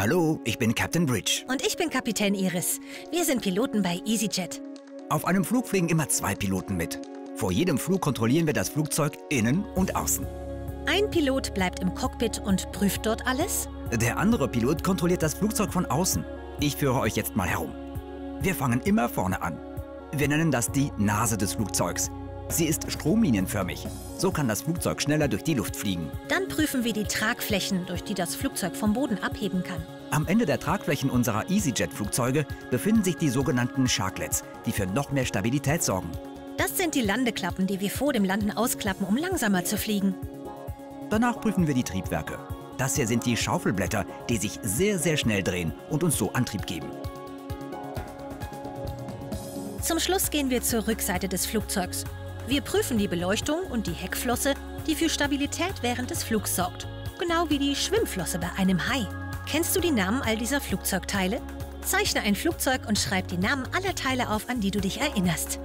Hallo, ich bin Captain Bridge. Und ich bin Kapitän Iris. Wir sind Piloten bei EasyJet. Auf einem Flug fliegen immer zwei Piloten mit. Vor jedem Flug kontrollieren wir das Flugzeug innen und außen. Ein Pilot bleibt im Cockpit und prüft dort alles. Der andere Pilot kontrolliert das Flugzeug von außen. Ich führe euch jetzt mal herum. Wir fangen immer vorne an. Wir nennen das die Nase des Flugzeugs. Sie ist stromlinienförmig. So kann das Flugzeug schneller durch die Luft fliegen. Dann prüfen wir die Tragflächen, durch die das Flugzeug vom Boden abheben kann. Am Ende der Tragflächen unserer EasyJet-Flugzeuge befinden sich die sogenannten Sharklets, die für noch mehr Stabilität sorgen. Das sind die Landeklappen, die wir vor dem Landen ausklappen, um langsamer zu fliegen. Danach prüfen wir die Triebwerke. Das hier sind die Schaufelblätter, die sich sehr, sehr schnell drehen und uns so Antrieb geben. Zum Schluss gehen wir zur Rückseite des Flugzeugs. Wir prüfen die Beleuchtung und die Heckflosse, die für Stabilität während des Flugs sorgt. Genau wie die Schwimmflosse bei einem Hai. Kennst du die Namen all dieser Flugzeugteile? Zeichne ein Flugzeug und schreib die Namen aller Teile auf, an die du dich erinnerst.